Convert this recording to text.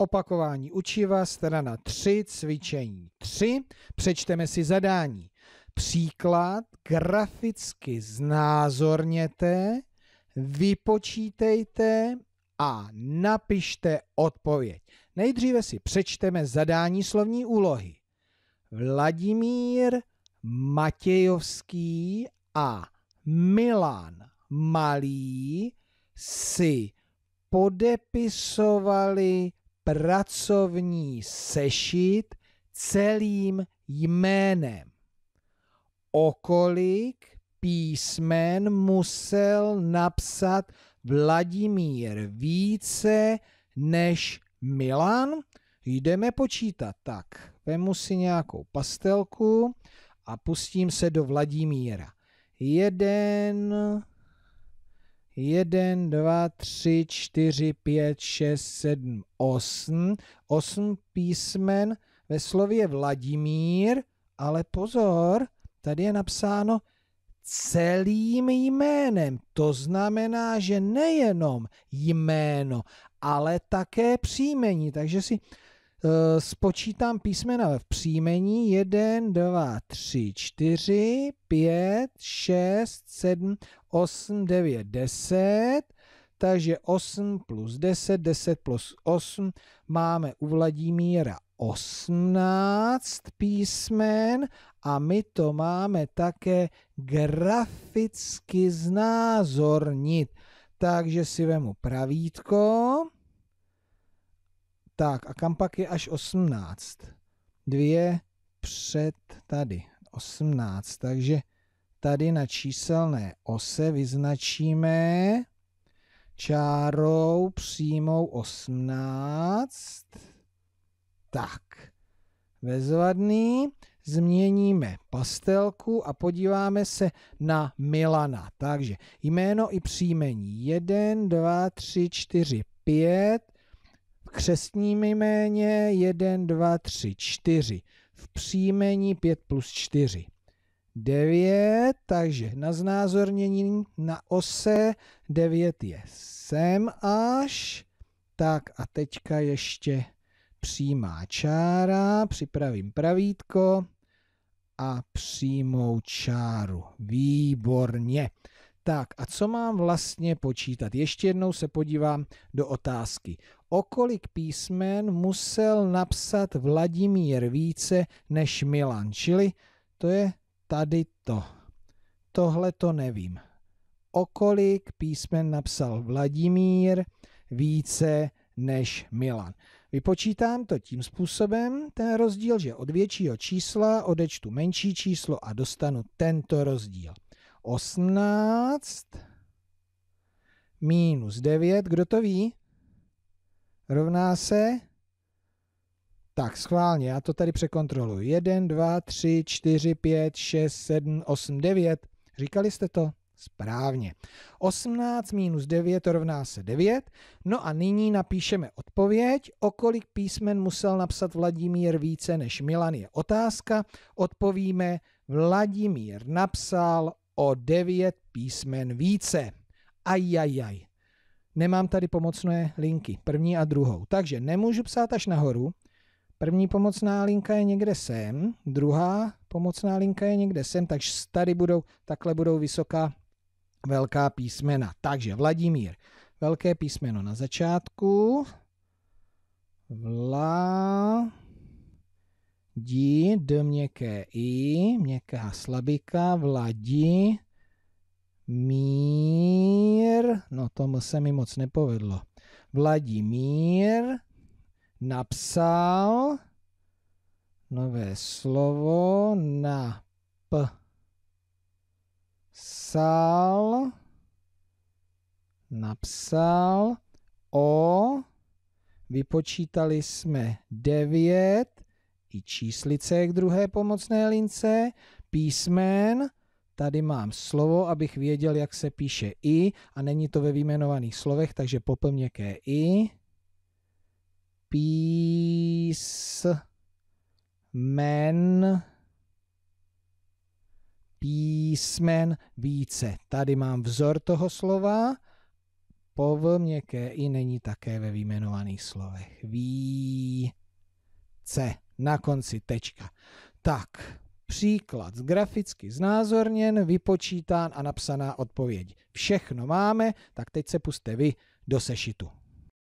Opakování učiva, strana 3, cvičení 3. Přečteme si zadání. Příklad graficky znázorněte, vypočítejte a napište odpověď. Nejdříve si přečteme zadání slovní úlohy. Vladimír Matějovský a Milan Malý si podepisovali pracovní sešit celým jménem. Okolik písmen musel napsat Vladimír více než Milan? Jdeme počítat. Tak, vemu si nějakou pastelku a pustím se do Vladimíra. Jeden, jeden, dva, tři, čtyři, pět, šest, sedm, osm. Osm písmen ve slově Vladimír, ale pozor, tady je napsáno celým jménem. To znamená, že nejenom jméno, ale také příjmení. Takže si spočítám písmena v příjmení 1, 2, 3, 4, 5, 6, 7, 8, 9, 10. Takže 8 plus 10, 10 plus 8 máme u Vladimíra 18 písmen a my to máme také graficky znázornit. Takže si vemu pravítko. Tak a kam pak je až 18? Dvě před tady. 18. Takže tady na číselné ose vyznačíme čárou přímou 18. Tak, bezvadný změníme pastelku a podíváme se na Milana. Takže jméno i příjmení 1, 2, 3, 4, 5. Křestním jméně 1, 2, 3, 4. V příjmení 5 plus 4. 9, takže na znázornění na ose 9 je sem až. Tak a teďka ještě přímá čára, připravím pravítko a přímou čáru. Výborně. Tak a co mám vlastně počítat? Ještě jednou se podívám do otázky. O kolik písmen musel napsat Vladimír více než Milan? Čili to je tady to. Tohle to nevím. O kolik písmen napsal Vladimír více než Milan. Vypočítám to tím způsobem, ten rozdíl, že od většího čísla odečtu menší číslo a dostanu tento rozdíl. 18 minus 9, kdo to ví? Rovná se? Tak, schválně, já to tady překontroluji. 1, 2, 3, 4, 5, 6, 7, 8, 9. Říkali jste to? Správně. 18 minus 9 rovná se 9. No a nyní napíšeme odpověď. O kolik písmen musel napsat Vladimír více než Milan je otázka. Odpovíme, Vladimír napsal o 9 písmen více. Ajajaj. Nemám tady pomocné linky, první a druhou. Takže nemůžu psát až nahoru. První pomocná linka je někde sem, druhá pomocná linka je někde sem, takže tady budou, takhle budou vysoká velká písmena. Takže Vladimír, velké písmeno na začátku. Vla, di, d měkké i, měkká slabika, vladi, mír, no to se mi moc nepovedlo. Vladimír napsal nové slovo na p napsal, napsal o, vypočítali jsme 9 i číslice k druhé pomocné lince, písmen, tady mám slovo, abych věděl, jak se píše i a není to ve výjmenovaných slovech, takže popl měkké i. Pís, men, písmen více. Tady mám vzor toho slova, pov měkké i není také ve výjmenovaných slovech. Více. Na konci tečka. Tak, příklad graficky znázorněn, vypočítán a napsaná odpověď. Všechno máme, tak teď se puste vy do sešitu.